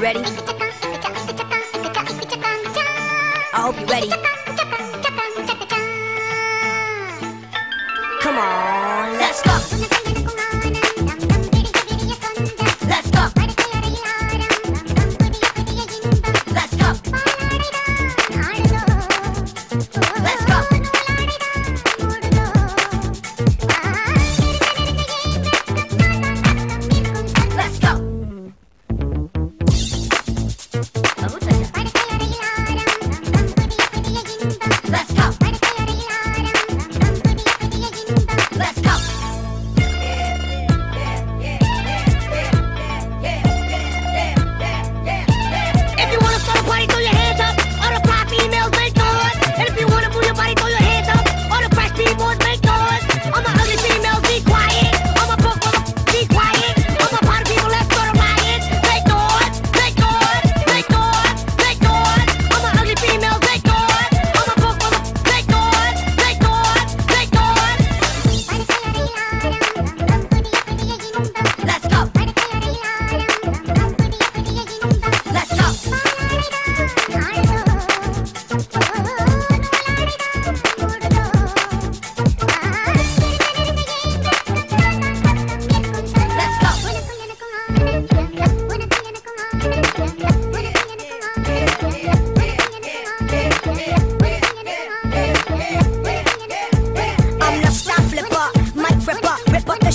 you ready? I hope you're ready. Come on, let's go.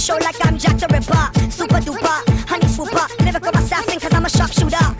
show like I'm Jack the Ripper. Super duper, honey swooper. Lyrical assassin, cause I'm a sharpshooter.